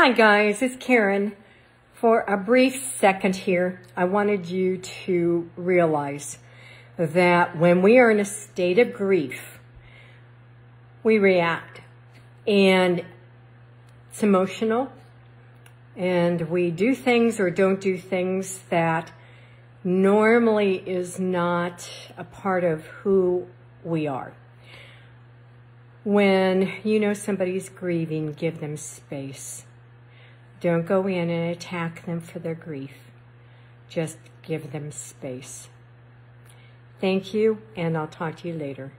Hi guys, it's Karen. For a brief second here, I wanted you to realize that when we are in a state of grief, we react and it's emotional and we do things or don't do things that normally is not a part of who we are. When you know somebody's grieving, give them space. Don't go in and attack them for their grief. Just give them space. Thank you, and I'll talk to you later.